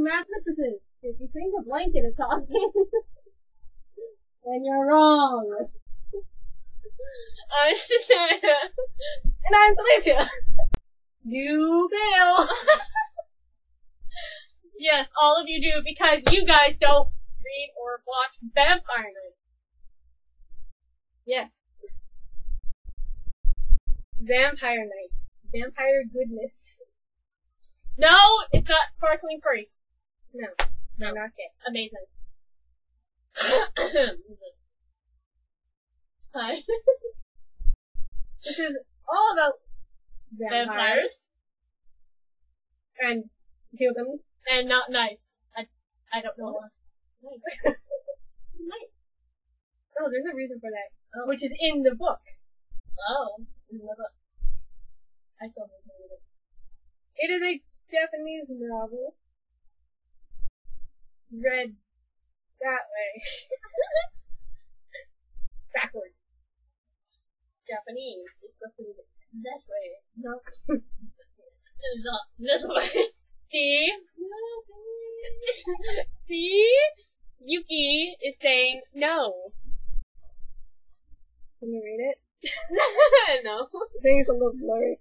mysticism. If you think a blanket is talking, then you're wrong. Oh, I'm And I'm Felicia. You fail. yes, all of you do because you guys don't read or watch Vampire Knight. Yes. Vampire Knight. Vampire goodness. No, it's not sparkling free. No. No, not yet. Amazing. Hi. This is all about vampires. Vampires. And kill them. And not nice. I, I don't know why. Nice. Oh, there's a reason for that. Oh. Which is in the book. Oh. in the book. I still to read it. It is a Japanese novel. Read that way. Backwards. Japanese is supposed to be this way. No. Not this way. See? See? Yuki is saying no. Can you read it? no. I think it's a little blurry.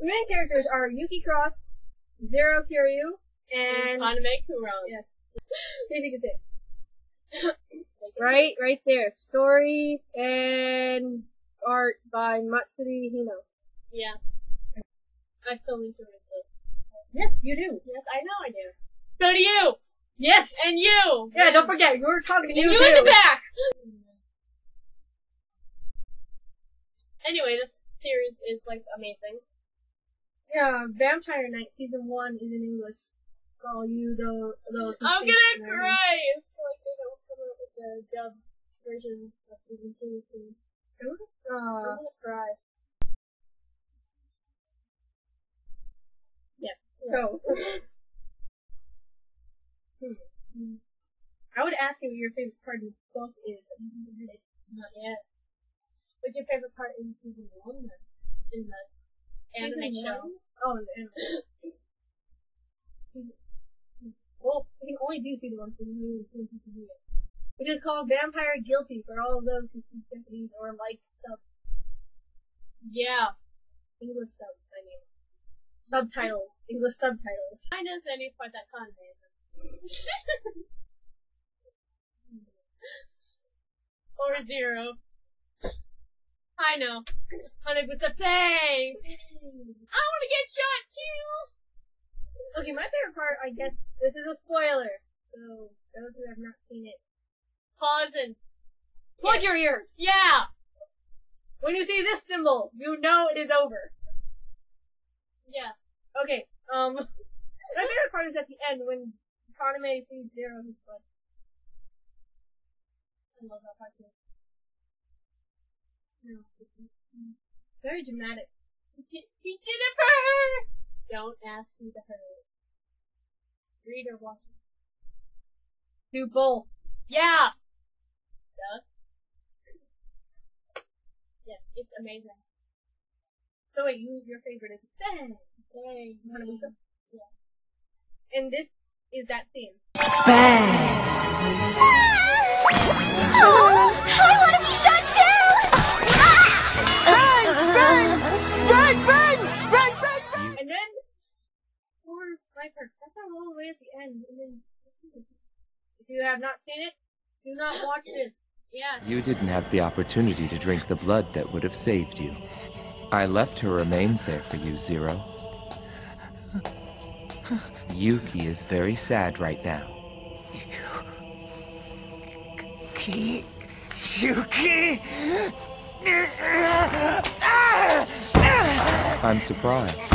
The main characters are Yuki Cross, Zero Kiryu, and Kaname Kuran. yes. See if you can it. Right, right there. Story and art by Matsuri Hino. Yeah. I still need to read this. Yes, you do. Yes, I know I do. So do you! Yes. And you! Yeah, don't forget, you were talking to And you you in the back! Anyway, this series is like amazing. Yeah, Vampire Knight season one is in English. For all you those. who I'm gonna American. cry! It's like they don't come out with the dub version of season two soon. I'm Uh, gonna cry. Yeah. so. Hmm. I would ask you what your favorite part of the book is. but you haven't read it. Not yet. What's your favorite part in season one then? In the anime show? one? Oh, the anime. Well, we can only do season one, so we really can't do it. Which is called Vampire Guilty for all of those who speak Japanese or like sub Yeah. English subs. I mean, subtitles, English subtitles. Minus any part that contains or zero. I know. Honey with the play. I want to get shot too. Okay, my favorite part, I guess, this is a spoiler. So, those who have not seen it, Pause and plug your ears. yeah. When you see this symbol, you know it is over. Yeah. Okay, um, my favorite part is at the end when Kaname sees Zero his blood. I love that part too. No, Very dramatic. He did, it for her. Don't ask me to hurt. Read or watch it. Do both. Yeah. Duh. Yeah, it's amazing. So wait, you, your favorite is Bang! Bang! Dang. Hanabusa? Yeah. And this is that scene. Oh, way at the end. And then, if you have not seen it, do not watch this. Yeah. You didn't have the opportunity to drink the blood that would have saved you. I left her remains there for you, Zero. Yuki is very sad right now. Yuki! Yuki! I'm surprised.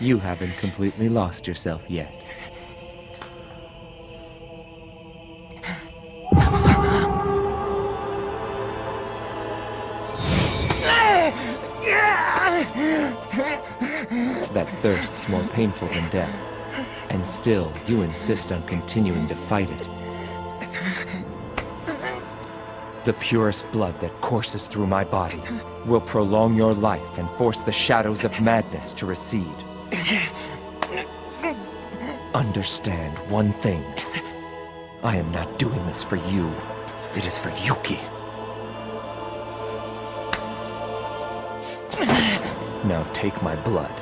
You haven't completely lost yourself yet. That thirst's more painful than death. And still, you insist on continuing to fight it. The purest blood that courses through my body will prolong your life and force the shadows of madness to recede. Understand one thing. I am not doing this for you. It is for Yuki. Now take my blood.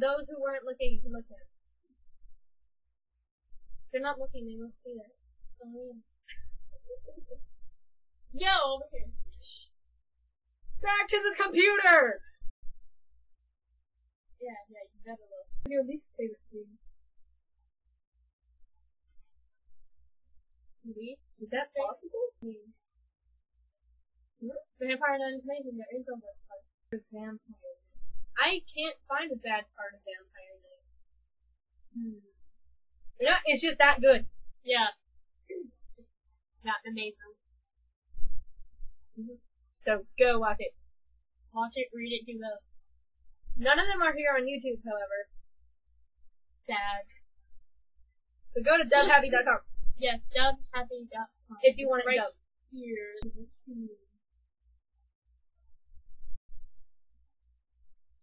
Those who weren't looking, you can look at. They're not looking, they won't see that. Oh, yeah. Yo, over here. Back to the computer! Yeah, yeah, you better look. Your least favorite scene. Maybe. Is that possible? Hmm? Vampire is amazing. There is part. The vampire. I can't find a bad part of Vampire Knight. Hmm. You know, it's just that good. Yeah. Just not amazing. So go watch it. Watch it, read it, do the None of them are here on YouTube, however. sad. So go to dubhappy.com Yes, dubhappy.com. if you want it right dubbed. here.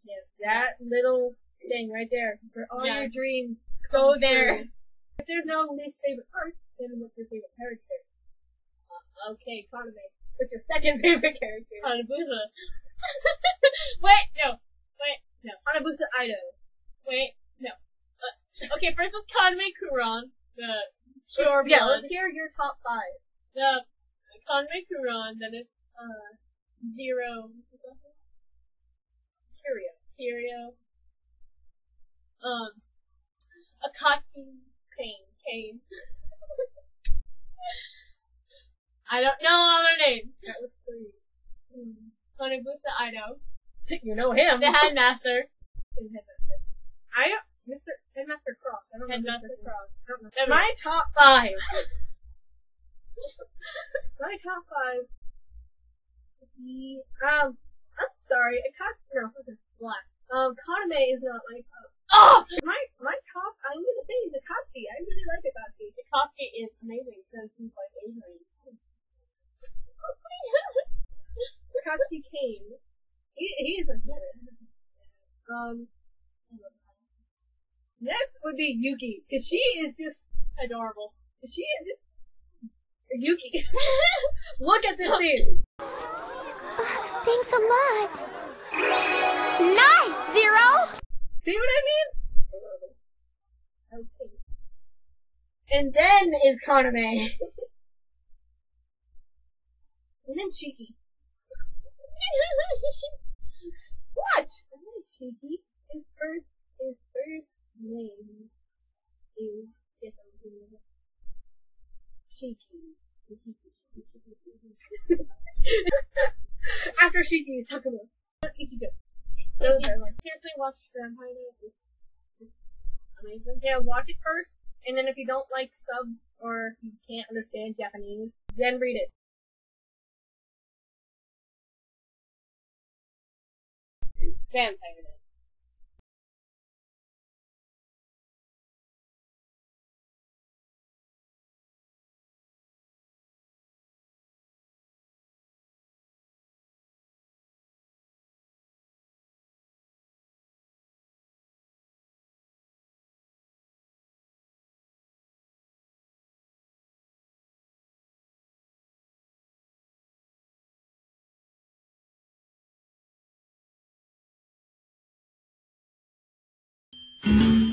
Yes, that little thing right there for all Yeah. your dreams. Go there. If there's no least favorite part, then what's your favorite character? Uh, Okay, Kaname. What's your second favorite character? Hanabusa. wait, no. Wait, no. Hanabusa Aido. Wait, no. Uh, okay, first is Kaname Kuran, the pure Yeah, blood. let's hear your top five. The Kaname Kuran, then it's, uh, Zero. what's that one? Curio. Kirio. Um, Akaki Kain. Kain. I don't know all their names. That was three. Hmm. Hanabusa Aido. You know him. The Headmaster. And Headmaster. I don't, Mr. Headmaster Cross. I don't know. Headmaster Mr. Cross. I don't know. My top five. My top five. The, um, I'm sorry. Akatsuki, no, this is black. Um, Kaname is not my top. Oh! My, my top, I'm gonna say is Akatsuki. I really like Akatsuki. Akaki is amazing because he's like Adrian. Akatsuki came. He, he's my favorite. Um, next would be Yuki. Cause she is just, Adorable. she is just, Yuki. Look at this scene. Thanks a lot. Nice, Zero! See what I mean? Okay. And then is Kaname. and then Shiki. what? Then Shiki. His first, his first name is, yes, I'm. Shiki. After Shiki is Takuma. Those are Seriously, watch Vampire. It's, amazing. Yeah, watch it first, and then if you don't like sub or you can't understand Japanese, then read it. Vampire. Thank